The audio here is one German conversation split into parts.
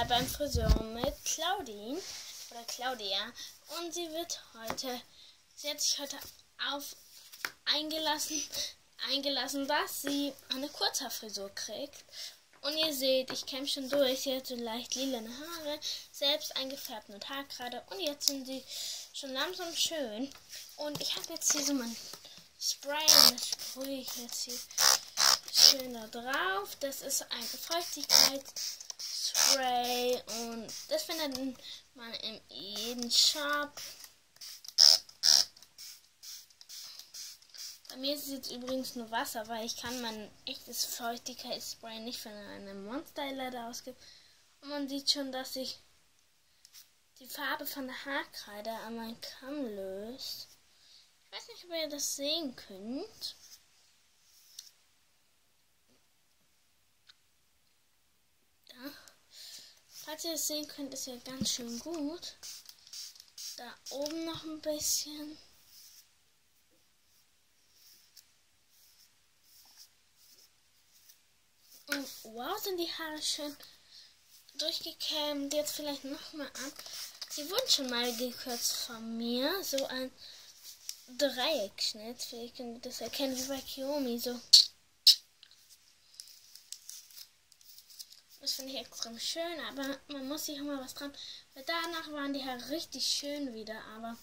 mal beim Friseur mit Claudine oder Claudia und sie wird heute, sie hat sich heute auf eingelassen, eingelassen, dass sie eine Kurzhaarfrisur kriegt. Und ihr seht, ich kämme schon durch. Sie hat so leicht lilane Haare, selbst eingefärbt mit Haarkreide. Und jetzt sind sie schon langsam schön. Und ich habe jetzt hier so mein Spray. Das sprühe ich jetzt hier schön da drauf. Das ist ein Feuchtigkeitsspray. Und das findet man in jedem Shop. Bei mir ist es jetzt übrigens nur Wasser, weil ich kann mein echtes Feuchtigkeitsspray nicht von einem Monster Leather ausgeben. Und man sieht schon, dass sich die Farbe von der Haarkreide an meinem Kamm löst. Ich weiß nicht, ob ihr das sehen könnt. Da. Falls ihr das sehen könnt, ist ja ganz schön gut. Da oben noch ein bisschen. Und wow, sind die Haare schön durchgekämmt. Jetzt vielleicht noch mal an. Sie wurden schon mal gekürzt von mir. So ein Dreieckschnitt. Vielleicht könnt ihr das erkennen, wie bei Kiyomi. So. Das finde ich extrem schön, aber man muss sich immer was dran. Weil danach waren die Haare richtig schön wieder, aber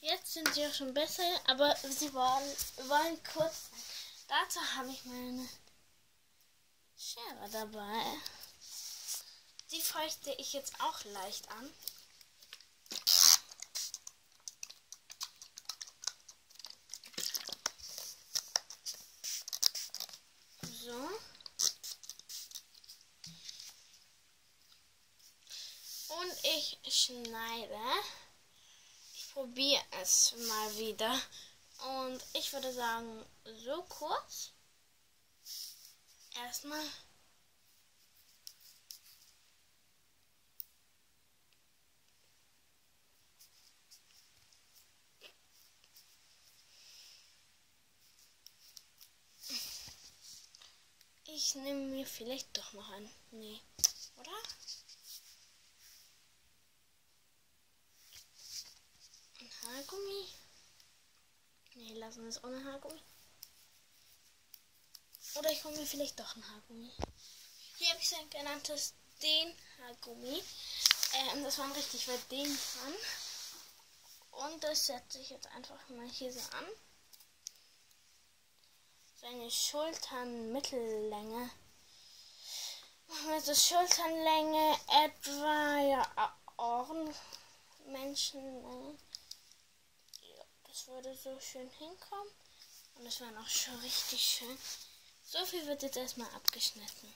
jetzt sind sie auch schon besser, aber sie wollen, wollen kurz sein. Dazu habe ich meine Schere dabei. Die feuchte ich jetzt auch leicht an. So. Und ich schneide. Ich probiere es mal wieder. Und ich würde sagen, so kurz erstmal Ich nehme mir vielleicht doch noch ein. Nee, oder? Haargummi? Nee, lassen wir es ohne Haargummi. Oder ich hole mir vielleicht doch ein Haargummi. Hier habe ich so ein genanntes Den-Haargummi. Ähm, das war richtig weil den dran. Und das setze ich jetzt einfach mal hier so an. Seine Schulternmittellänge. Machen wir so Schulternlänge etwa ja Ohrenmenschenlänge. Würde so schön hinkommen. Und das wäre noch schon richtig schön. So viel wird jetzt erstmal abgeschnitten.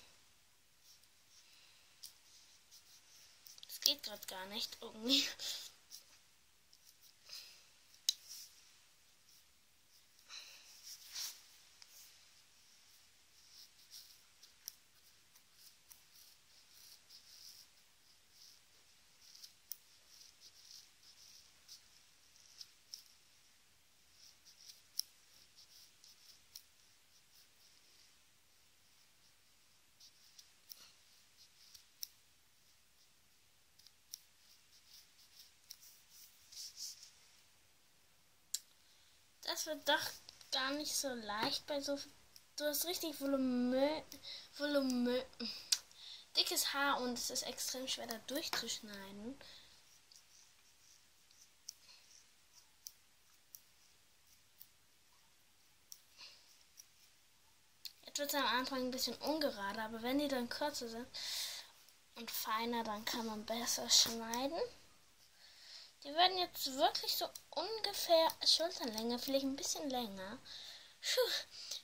Das geht gerade gar nicht irgendwie. Das wird doch gar nicht so leicht bei so. Du hast richtig Volumen. Volumen. Dickes Haar und es ist extrem schwer da durchzuschneiden. Jetzt wird es am Anfang ein bisschen ungerade, aber wenn die dann kürzer sind und feiner, dann kann man besser schneiden. Die werden jetzt wirklich so ungefähr Schulterlänge, vielleicht ein bisschen länger. Puh,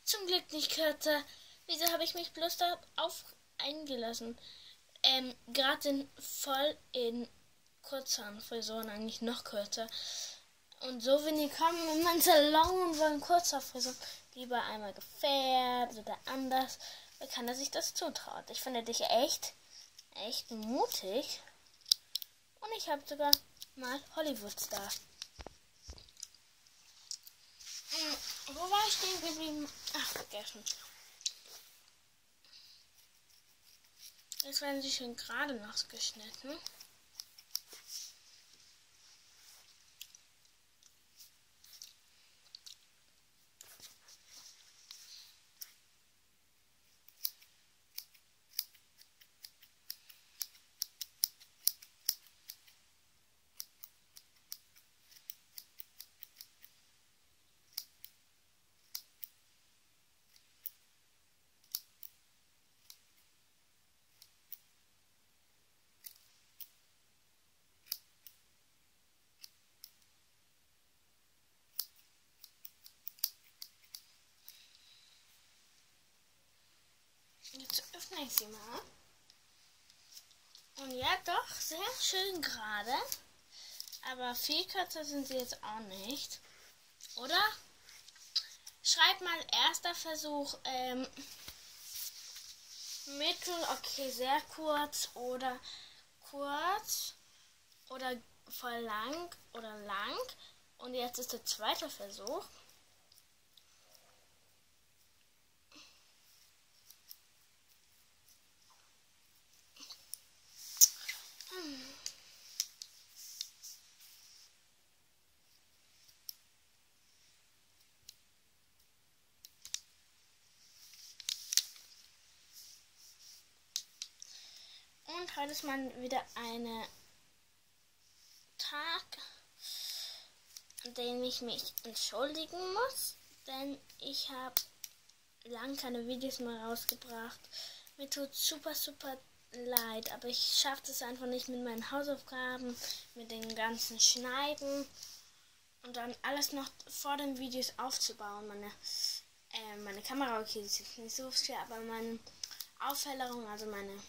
zum Glück nicht kürzer. Wieso habe ich mich bloß darauf eingelassen? Ähm, gerade sind voll in Kurzhaarfrisuren eigentlich noch kürzer. Und so, wenn die kommen in meinen Salon und wollen Kurzhaarfrisuren, lieber einmal gefärbt oder anders, weil kann er sich das zutraut. Ich finde dich echt, echt mutig. Und ich habe sogar mal Hollywood-Star. Hm, wo war ich stehen geblieben? Ach, vergessen. Jetzt werden sie schön gerade noch geschnitten. Ich sie mal. Und ja, doch, sehr schön gerade. Aber viel kürzer sind sie jetzt auch nicht. Oder? Schreib mal erster Versuch ähm, mittel, okay, sehr kurz oder kurz oder voll lang oder lang. Und jetzt ist der zweite Versuch. Heute ist mal wieder ein Tag, an dem ich mich entschuldigen muss, denn ich habe lang keine Videos mehr rausgebracht. Mir tut super, super leid, aber ich schaffe es einfach nicht mit meinen Hausaufgaben, mit den ganzen Schneiden und dann alles noch vor den Videos aufzubauen. Meine, äh, meine Kamera, okay, das ist nicht so schwer, aber meine Aufhellerung, also meine, meine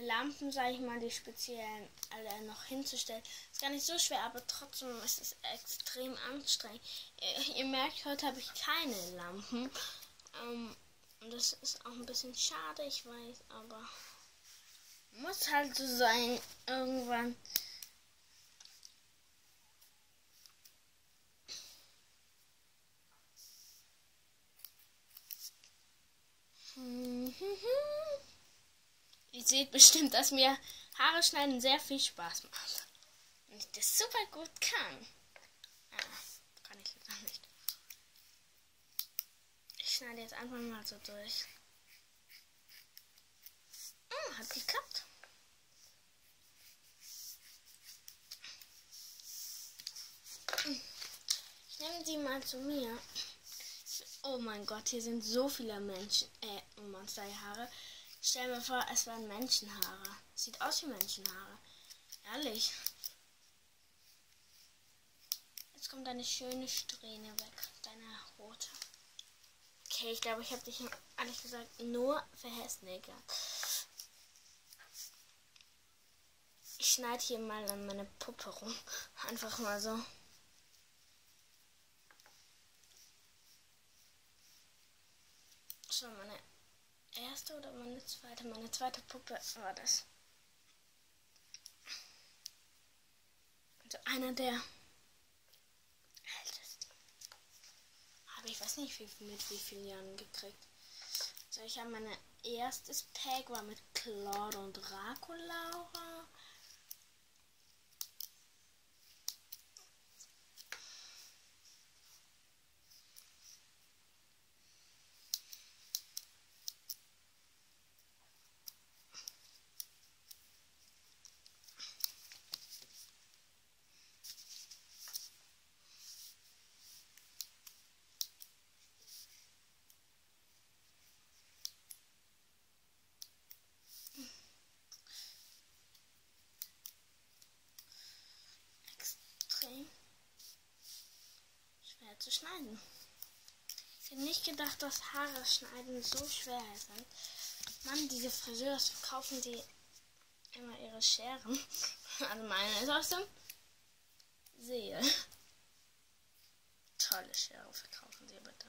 Lampen, sage ich mal, die speziellen alle noch hinzustellen, ist gar nicht so schwer, aber trotzdem ist es extrem anstrengend. Ihr, ihr merkt, heute habe ich keine Lampen. Ähm, und das ist auch ein bisschen schade, ich weiß, aber muss halt so sein irgendwann. Ihr seht bestimmt, dass mir Haare schneiden sehr viel Spaß macht. Und ich das super gut kann. schneide jetzt einfach mal so durch. Oh, hat geklappt. Ich nehme sie mal zu mir. Oh mein Gott, hier sind so viele Menschen, äh, Monsterhaare. Stell mir vor, es wären Menschenhaare. Sieht aus wie Menschenhaare. Ehrlich. Jetzt kommt eine schöne Strähne weg. Deine rote. Okay, ich glaube, ich habe dich ehrlich gesagt nur verhässnickert. Ich schneide hier mal an meine Puppe rum. Einfach mal so. So, meine erste oder meine zweite? Meine zweite Puppe war das. Also einer der habe ich weiß nicht, wie, mit wie vielen Jahren gekriegt. Also ich habe meine erstes Pack war mit Claude und Draculaura. zu schneiden. Ich hätte nicht gedacht, dass Haare schneiden so schwer sind. Mann, diese Friseurs verkaufen die immer ihre Scheren. Also meine ist aus dem Seel. Tolle Schere verkaufen sie bitte.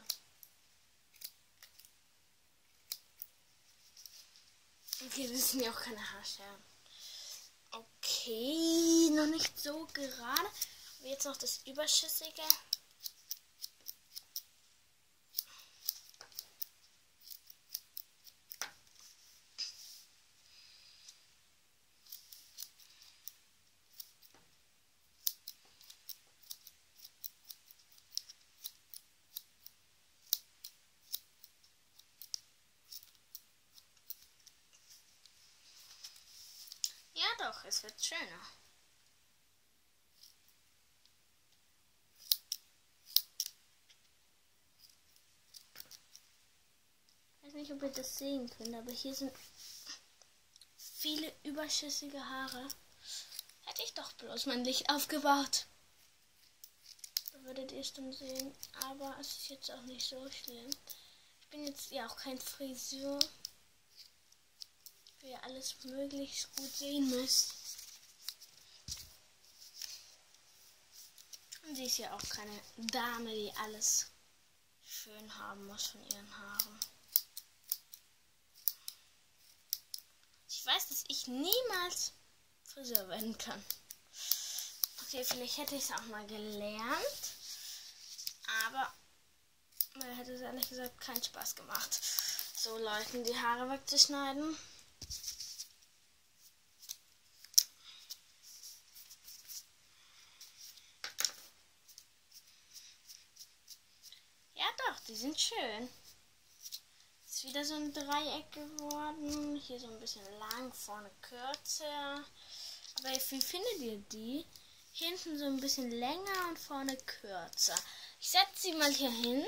Okay, das sind ja auch keine Haarscheren. Okay, noch nicht so gerade. Jetzt noch das Überschüssige. Es wird schöner. Ich weiß nicht, ob ihr das sehen könnt, aber hier sind viele überschüssige Haare. Hätte ich doch bloß mein Licht aufgebaut. Da würdet ihr es dann sehen. Aber es ist jetzt auch nicht so schlimm. Ich bin jetzt ja auch kein Friseur. Ihr alles möglichst gut sehen müsst. Und sie ist ja auch keine Dame, die alles schön haben muss von ihren Haaren. Ich weiß, dass ich niemals Friseur werden kann. Okay, vielleicht hätte ich es auch mal gelernt. Aber mir hätte es ehrlich gesagt keinen Spaß gemacht, so Leuten die Haare wegzuschneiden. Ja doch, die sind schön wieder so ein Dreieck geworden. Hier so ein bisschen lang, vorne kürzer. Aber wie findet ihr die? Hinten so ein bisschen länger und vorne kürzer. Ich setze sie mal hier hin.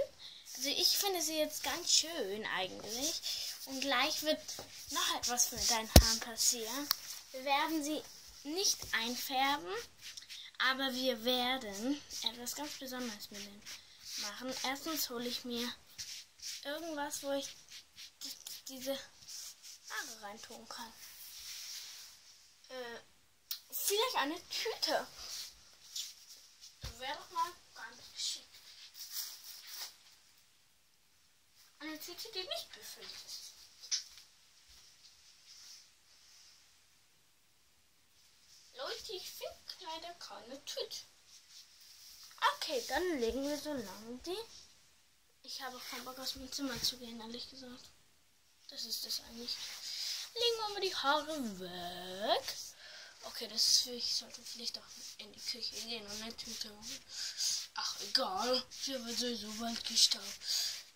Also ich finde sie jetzt ganz schön eigentlich. Und gleich wird noch etwas mit deinen Haaren passieren. Wir werden sie nicht einfärben, aber wir werden etwas ganz Besonderes mit denen machen. Erstens hole ich mir irgendwas, wo ich diese Haare reintun kann. Äh, vielleicht eine Tüte. Wäre doch mal ganz geschickt. Eine Tüte, die nicht befüllt ist. Ich finde leider keine Tüte. Okay, dann legen wir so lange die. Ich habe keinen Bock aus meinem Zimmer zu gehen, ehrlich gesagt. Das ist das eigentlich. Legen wir mal die Haare weg. Okay, das ist für ich sollte vielleicht auch in die Küche gehen und eine Tüte holen. Ach, egal. Hier wird sowieso bald gestaubt.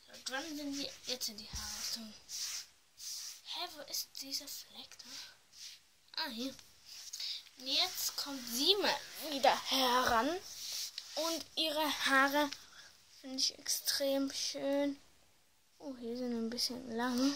Seit wann sind wir jetzt in die Haare? Hä, wo ist dieser Fleck da? Ah, hier. Jetzt kommt sie mal wieder heran. Und ihre Haare finde ich extrem schön. Oh, hier sind ein bisschen lang.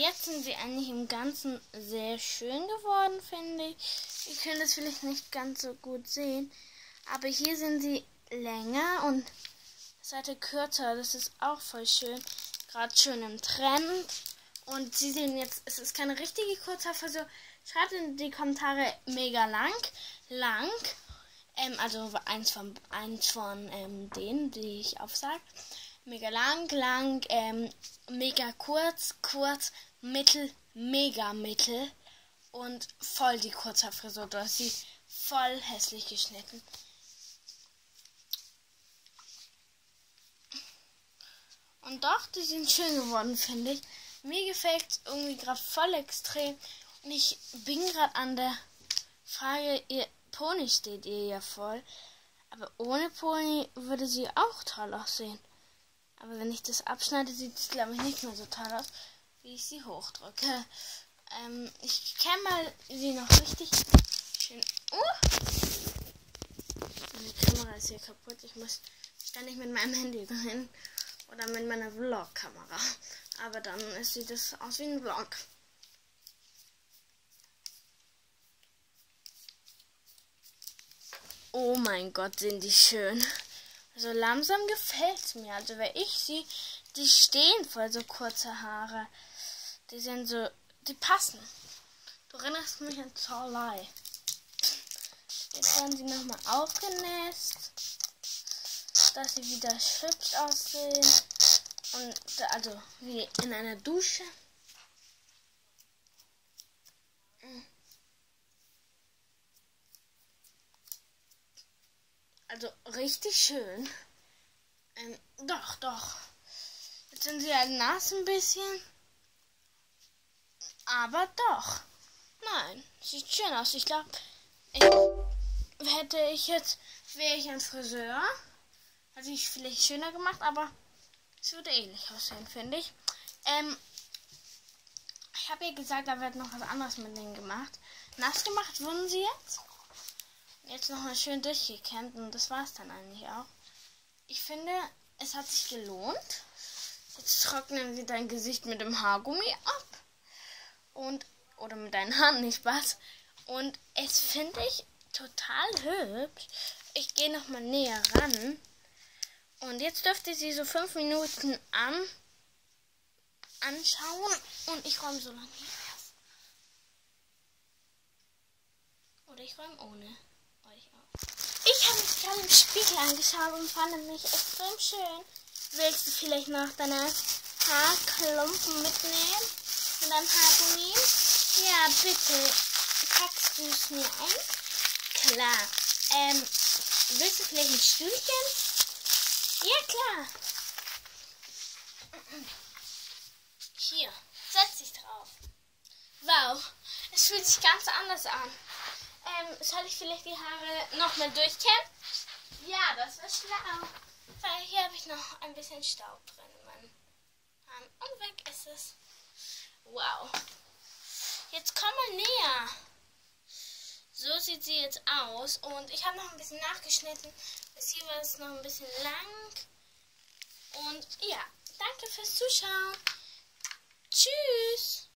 jetzt sind sie eigentlich im Ganzen sehr schön geworden, finde ich. Ihr könnt es vielleicht nicht ganz so gut sehen. Aber hier sind sie länger und Seite kürzer. Das ist auch voll schön. Gerade schön im Trend. Und sie sehen jetzt, es ist keine richtige Kurzhaarfrisur. Schreibt in die Kommentare mega lang. Lang. Ähm, also eins von, eins von ähm, denen, die ich aufsage. Mega lang, lang, ähm, mega kurz, kurz, mittel, mega mittel und voll die Kurzhaarfrisur. Du hast sie voll hässlich geschnitten. Und doch, die sind schön geworden, finde ich. Mir gefällt es irgendwie gerade voll extrem. Und ich bin gerade an der Frage, ihr Pony steht ihr ja voll. Aber ohne Pony würde sie auch toll aussehen. Aber wenn ich das abschneide, sieht es, glaube ich, nicht mehr so toll aus wie ich sie hochdrücke. Ähm, ich kann mal sie noch richtig schön. Uh! Meine Kamera ist hier kaputt. Ich muss nicht mit meinem Handy drin oder mit meiner Vlog-Kamera. Aber dann sieht es aus wie ein Vlog. Oh mein Gott, sind die schön. Also langsam gefällt es mir. Also wenn ich sie, die stehen voll so kurze Haare. Die sind so, die passen. Du erinnerst mich an Zorlei. Jetzt werden sie nochmal aufgenäst, dass sie wieder hübsch aussehen. Und also wie in einer Dusche. Also richtig schön. Ähm, doch, doch. Jetzt sind sie halt nass ein bisschen. Aber doch. Nein, sieht schön aus. Ich glaube, hätte ich jetzt, wäre ich ein Friseur, hätte ich vielleicht schöner gemacht, aber es würde ähnlich aussehen, finde ich. Ähm, ich habe ihr gesagt, da wird noch was anderes mit denen gemacht. Nass gemacht wurden sie jetzt. Jetzt noch mal schön durchgekämmt und das war es dann eigentlich auch. Ich finde, es hat sich gelohnt. Jetzt trocknen sie dein Gesicht mit dem Haargummi ab. Und, oder mit deinen Haaren, nicht was. Und es finde ich total hübsch. Ich gehe noch mal näher ran. Und jetzt dürfte sie so fünf Minuten an anschauen und ich räume so lange. Oder ich räume ohne euch auf. Ich habe mich gerade im Spiegel angeschaut und fand mich extrem schön. Willst du vielleicht noch deine Haarklumpen mitnehmen? Und dein Haargummi? Ja, bitte. Packst du es mir ein? Klar. Ähm, willst du vielleicht ein Stühlchen? Ja, klar. Hier, setz dich drauf. Wow, es fühlt sich ganz anders an. Ähm, soll ich vielleicht die Haare noch mal durchkämmen? Ja, das wäre schlau. Weil hier habe ich noch ein bisschen Staub drin in meinen Haaren. Und weg ist es. Wow. Jetzt komm mal näher. So sieht sie jetzt aus. Und ich habe noch ein bisschen nachgeschnitten. Bis hier war es noch ein bisschen lang. Und ja, danke fürs Zuschauen. Tschüss.